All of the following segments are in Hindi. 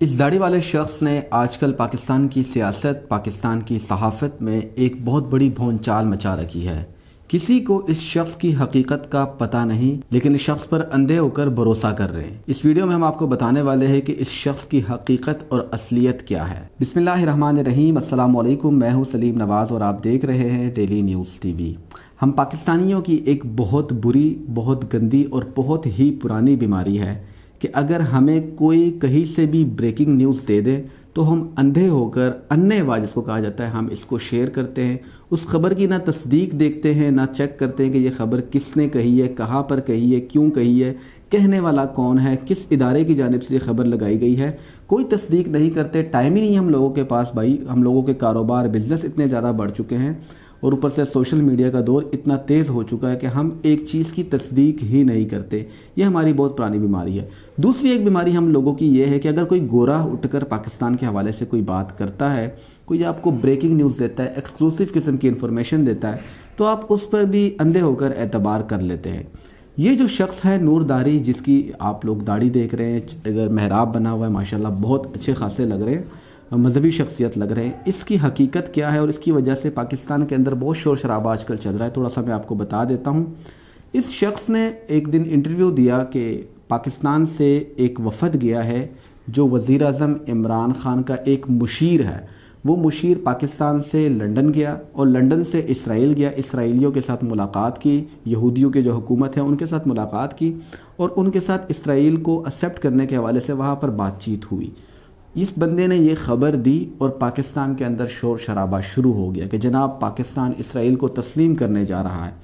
इस दाढ़ी वाले शख्स ने आजकल पाकिस्तान की सियासत, पाकिस्तान की सहाफ़त में एक बहुत बड़ी भोंचाल मचा रखी है। किसी को इस शख्स की हकीकत का पता नहीं, लेकिन इस शख्स पर अंधे होकर भरोसा कर रहे हैं। इस वीडियो में हम आपको बताने वाले हैं कि इस शख्स की हकीकत और असलियत क्या है। बिस्मिल्लाम अस्सलाम मैं हूँ सलीम नवाज़ और आप देख रहे हैं डेली न्यूज़ टीवी। हम पाकिस्तानियों की एक बहुत बुरी, बहुत गंदी और बहुत ही पुरानी बीमारी है। कि अगर हमें कोई कहीं से भी ब्रेकिंग न्यूज़ दे दे तो हम अंधे होकर अन्यवाज जिसको कहा जाता है, हम इसको शेयर करते हैं। उस खबर की ना तस्दीक देखते हैं, ना चेक करते हैं कि ये खबर किसने कही है, कहाँ पर कही है, क्यों कही है, कहने वाला कौन है, किस इदारे की जानब से ये खबर लगाई गई है। कोई तस्दीक नहीं करते टाइम ही नहीं हम लोगों के पास भाई। हम लोगों के कारोबार बिज़नेस इतने ज़्यादा बढ़ चुके हैं। और ऊपर से सोशल मीडिया का दौर इतना तेज़ हो चुका है कि हम एक चीज़ की तस्दीक ही नहीं करते। ये हमारी बहुत पुरानी बीमारी है। दूसरी एक बीमारी हम लोगों की ये है कि अगर कोई गोरा उठकर पाकिस्तान के हवाले से कोई बात करता है, कोई आपको ब्रेकिंग न्यूज़ देता है एक्सक्लूसिव किस्म की इन्फॉर्मेशन देता है तो आप उस पर भी अंधे होकर एतबार कर लेते हैं। ये जो शख्स है नूरदारी जिसकी आप लोग दाढ़ी देख रहे हैं, अगर महराब बना हुआ है, माशाल्लाह बहुत अच्छे खासे लग रहे हैं। मजहबी शख्सियत लग रहे हैं। इसकी हकीकत क्या है और इसकी वजह से पाकिस्तान के अंदर बहुत शोर शराबा आजकल चल रहा है? थोड़ा सा मैं आपको बता देता हूँ। इस शख्स ने एक दिन इंटरव्यू दिया कि पाकिस्तान से एक वफद गया है, जो वज़ी अजम इमरान ख़ान का एक मुशीर है। वो मुशीर पाकिस्तान से लंदन गया और लंदन से इसराइल गया। इसराइलियों के साथ मुलाकात की, यहूदियों के जो हुकूमत है, उनके साथ मुलाकात की और उनके साथ इसराइल को एक्सेप्ट करने के हवाले से वहाँ पर बातचीत हुई। इस बंदे ने ये खबर दी और पाकिस्तान के अंदर शोर शराबा शुरू हो गया कि जनाब, पाकिस्तान इसराइल को तस्लीम करने जा रहा है।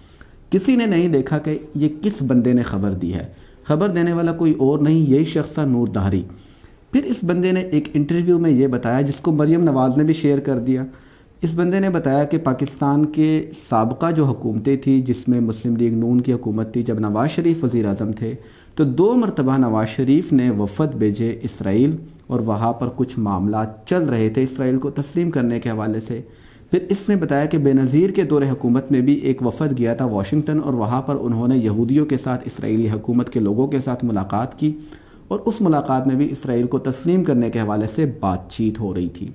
किसी ने नहीं देखा कि ये किस बंदे ने खबर दी है। खबर देने वाला कोई और नहीं, यही शख्स था नूर दाहरी फिर इस बंदे ने एक इंटरव्यू में ये बताया, जिसको मरियम नवाज़ ने भी शेयर कर दिया। इस बंदे ने बताया कि पाकिस्तान के सबका जो हुकूमतें थी, जिसमें मुस्लिम लीग नून की हुकूमत थी, जब नवाज़ शरीफ वज़ी अजम थे तो दो मरतबा नवाज़ शरीफ ने वफद भेजे इसराइल और वहाँ पर कुछ मामला चल रहे थे इसराइल को तस्लीम करने के हवाले से। फिर इसने बताया कि बेनज़ीर के दौरे हुकूमत में भी एक वफद गया था वाशिंगटन और वहाँ पर उन्होंने यहूदियों के साथ, इसराइली हुकूमत के लोगों के साथ मुलाकात की और उस मुलाकात में भी इसराइल को तस्लीम करने के हवाले से बातचीत हो रही थी।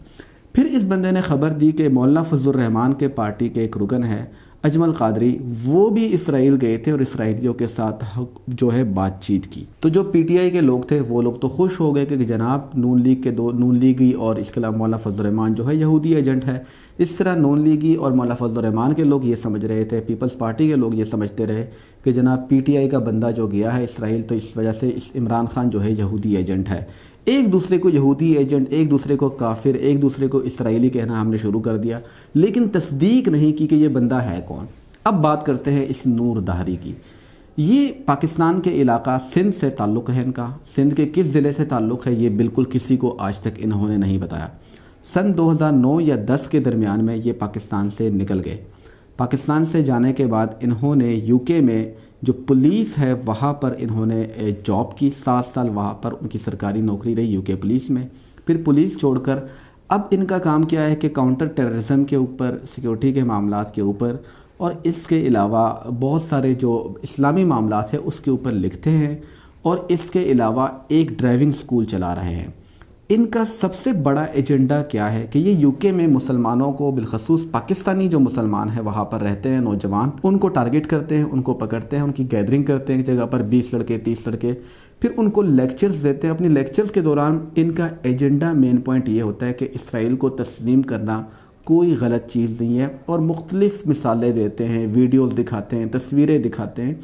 फिर इस बंदे ने खबर दी कि मौलाना फजलरहमान के पार्टी के एक रुकन है। अजमल कादरी, वो भी इसराइल गए थे और इसराइलियों के साथ जो है बातचीत की। तो जो पीटीआई के लोग थे, वो लोग तो खुश हो गए कि जनाब, नून लीग के दो, नून लीगी और इसके अलावा मौला फजलरहमान जो है यहूदी एजेंट है। इस तरह नून लीगी और मौला फजलरहमान के लोग ये समझ रहे थे, पीपल्स पार्टी के लोग ये समझते रहे कि जनाब, पीटीआई का बंदा जो गया है इसराइल तो इस वजह से इस इमरान खान जो है यहूदी एजेंट है। एक दूसरे को यहूदी एजेंट, एक दूसरे को काफिर, एक दूसरे को इसराइली कहना हमने शुरू कर दिया। लेकिन तस्दीक नहीं की कि ये बंदा है कौन। अब बात करते हैं इस नूर दहरी की। ये पाकिस्तान के इलाका सिंध से ताल्लुक़ है इनका। सिंध के किस ज़िले से ताल्लुक़ है, ये बिल्कुल किसी को आज तक इन्होंने नहीं बताया। सन 2009 या 10 के दरमियान में ये पाकिस्तान से निकल गए। पाकिस्तान से जाने के बाद इन्होंने यूके में जो पुलिस है, वहाँ पर इन्होंने जॉब की। सात साल वहाँ पर उनकी सरकारी नौकरी रही यूके पुलिस में। फिर पुलिस छोड़कर अब इनका काम क्या है कि काउंटर टेररिज्म के ऊपर सिक्योरिटी के मामला के ऊपर, और इसके अलावा बहुत सारे जो इस्लामी मामला है, उसके ऊपर लिखते हैं, और इसके अलावा एक ड्राइविंग स्कूल चला रहे हैं। इनका सबसे बड़ा एजेंडा क्या है कि ये यूके में मुसलमानों को, बिलखसूस पाकिस्तानी जो मुसलमान हैं, वहाँ पर रहते हैं नौजवान। उनको टारगेट करते हैं, उनको पकड़ते हैं, उनकी गैदरिंग करते हैं जगह पर, बीस लड़के, तीस लड़के। फिर उनको लेक्चर्स देते हैं। अपनी लेक्चर्स के दौरान इनका एजेंडा मेन पॉइंट ये होता है कि इसराइल को तस्लीम करना कोई गलत चीज़ नहीं है। और मुख्तलिफ़ मिसालें देते हैं वीडियोज़ दिखाते हैं, तस्वीरें दिखाते हैं।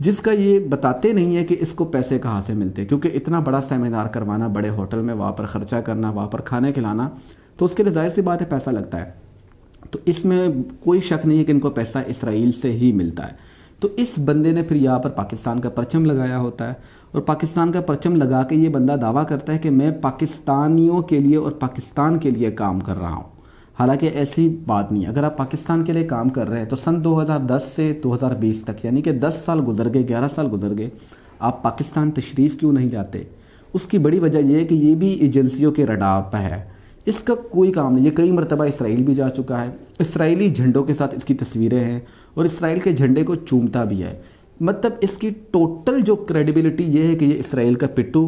जिसका ये बताते नहीं है कि इसको पैसे कहाँ से मिलते, क्योंकि इतना बड़ा सेमिनार करवाना, बड़े होटल में वहाँ पर ख़र्चा करना, वहाँ पर खाने खिलाना तो उसके लिए ज़ाहिर सी बात है पैसा लगता है। तो इसमें कोई शक नहीं है कि इनको पैसा इसराइल से ही मिलता है। तो इस बंदे ने फिर यहाँ पर पाकिस्तान का परचम लगाया होता है, और पाकिस्तान का परचम लगा के ये बंदा दावा करता है कि मैं पाकिस्तानियों के लिए और पाकिस्तान के लिए काम कर रहा हूँ। हालाँकि ऐसी बात नहीं अगर आप पाकिस्तान के लिए काम कर रहे हैं तो सन 2010 से 2020 तक, यानी कि 10 साल गुजर गए 11 साल गुजर गए, आप पाकिस्तान तशरीफ़ क्यों नहीं लाते? उसकी बड़ी वजह यह है कि ये भी एजेंसियों के रडार पर है। इसका कोई काम नहीं। ये कई मरतबा इसराइल भी जा चुका है। इसराइली झंडों के साथ इसकी तस्वीरें हैं और इसराइल के झंडे को चूमता भी है। मतलब इसकी टोटल जो क्रेडिबिलिटी ये है कि ये इसराइल का पिट्टू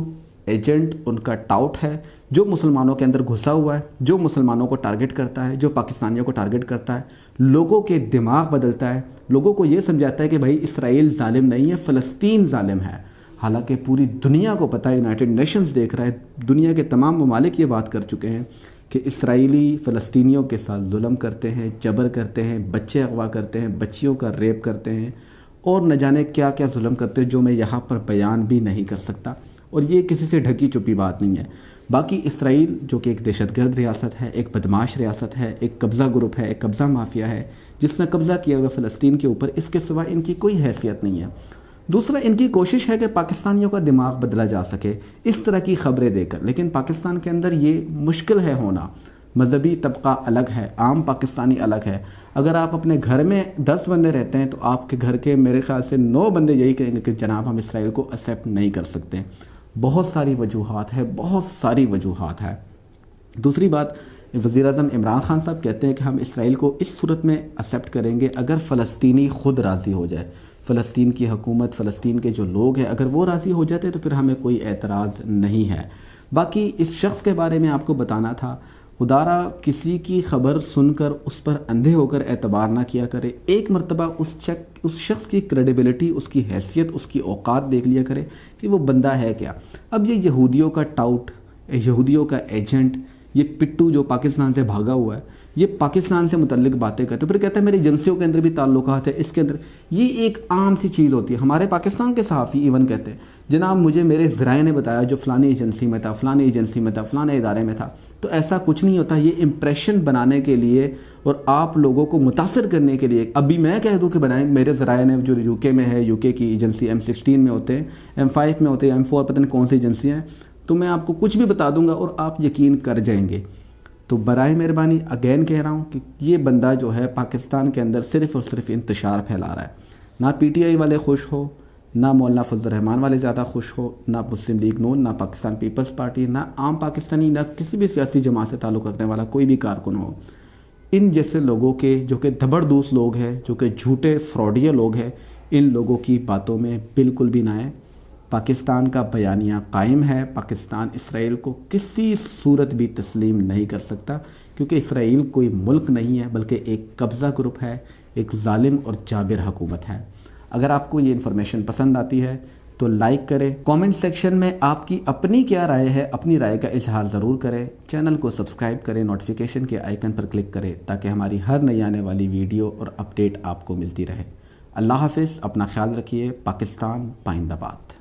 एजेंट उनका टाउट है। जो मुसलमानों के अंदर घुसा हुआ है, जो मुसलमानों को टारगेट करता है, जो पाकिस्तानियों को टारगेट करता है, लोगों के दिमाग बदलता है, लोगों को ये समझाता है कि भाई इसराइल जालिम नहीं है, फ़लस्तीन जालिम है। हालाँकि पूरी दुनिया को पता है यूनाइटेड नेशंस देख रहा है, दुनिया के तमाम ममालिक ये बात कर चुके हैं कि इसराइली फ़लस्तीनियों के साथ जुल्म करते हैं जबर करते हैं, बच्चे अगवा करते हैं, बच्चियों का रेप करते हैं और न जाने क्या क्या जुल्म करते हैं, जो मैं यहाँ पर बयान भी नहीं कर सकता। और ये किसी से ढकी चुपी बात नहीं है। बाकी इसराइल, जो कि एक दहशतगर्द रियासत है, एक बदमाश रियासत है, एक कब्ज़ा ग्रुप है, एक कब्ज़ा माफिया है, जिसने कब्ज़ा किया हुआ फ़लस्तीन के ऊपर, इसके सिवा इनकी कोई हैसियत नहीं है। दूसरा, इनकी कोशिश है कि पाकिस्तानियों का दिमाग बदला जा सके, इस तरह की खबरें देकर। लेकिन पाकिस्तान के अंदर ये मुश्किल है होना। मजहबी तबका अलग है, आम पाकिस्तानी अलग है। अगर आप अपने घर में दस बंदे रहते हैं तो आपके घर के मेरे ख्याल से नौ बंदे यही कहेंगे कि जनाब, हम इसराइल को एक्सेप्ट नहीं कर सकते। बहुत सारी वजूहत है, बहुत सारी वजूहत है। दूसरी बात वज़ी अजम इमरान खान साहब कहते हैं कि हम इसराइल को इस सूरत में एक्सेप्ट करेंगे अगर फ़लस्तनी ख़ुद राज़ी हो जाए। फ़लस्तीन की हकूमत, फ़लस्तीन के जो लोग हैं, अगर वो राज़ी हो जाते तो फिर हमें कोई एतराज़ नहीं है। बाकी इस शख्स के बारे में आपको बताना था खुदारा किसी की खबर सुनकर उस पर अंधे होकर एतबार ना किया करे। एक मरतबा उस चेक, उस शख्स की क्रेडिबिलिटी उसकी हैसियत, उसकी औकात देख लिया करे कि वो बंदा है क्या। अब ये यहूदियों का टाउट यहूदियों का एजेंट ये पिट्टू जो पाकिस्तान से भागा हुआ है, ये पाकिस्तान से मुतलिक बातें करते फिर कहते हैं, मेरी एजेंसियों के अंदर भी ताल्लुक है, इसके अंदर। ये एक आम सी चीज़ होती है। हमारे पाकिस्तान के सहाफ़ी इवन कहते हैं, जनाब मुझे मेरे ज़राए ने बताया जो फ़लानी एजेंसी में था, फ़लानी एजेंसी में था, फ़लाने इदारे में था। तो ऐसा कुछ नहीं होता, ये इम्प्रेशन बनाने के लिए और आप लोगों को मुतासर करने के लिए। अभी मैं कह दूँ कि बनाए, मेरे ज़राए ने जो यूके में है यूके की एजेंसी एम सिक्सटीन में होते हैं एम फाइव में होते हैं एम फोर पता नहीं कौन सी एजेंसी हैं तो मैं आपको कुछ भी बता दूँगा और आप यकीन कर जाएँगे। तो बर मेहरबानी अगेन कह रहा हूँ कि ये बंदा जो है पाकिस्तान के अंदर सिर्फ़ और सिर्फ़ इंतशार फैला रहा है। ना पीटीआई वाले खुश हो ना मौलाना फजलरहमान वाले ज़्यादा खुश हो, ना मुस्लिम लीग नून, ना पाकिस्तान पीपल्स पार्टी, ना आम पाकिस्तानी, ना किसी भी सियासी जमात से ताल्लुक़ रखने वाला कोई भी कारकुन हो। इन जैसे लोगों के, जो कि धबरदूस लोग हैं, जो कि झूठे फ्रॉडिया लोग हैं, इन लोगों की बातों में बिल्कुल भी ना आए। पाकिस्तान का बयानिया कायम है, पाकिस्तान इसराइल को किसी सूरत भी तस्लीम नहीं कर सकता, क्योंकि इसराइल कोई मुल्क नहीं है, बल्कि एक कब्ज़ा ग्रुप है, एक ालिम और जाबिर हुकूमत है। अगर आपको ये इन्फॉर्मेशन पसंद आती है तो लाइक करें। कमेंट सेक्शन में आपकी अपनी क्या राय है, अपनी राय का इजहार ज़रूर करें। चैनल को सब्सक्राइब करें नोटिफिकेशन के आइकन पर क्लिक करें, ताकि हमारी हर नई आने वाली वीडियो और अपडेट आपको मिलती रहे। अल्लाह हाफिज़, अपना ख्याल रखिए। पाकिस्तान, पाइंदाबाद।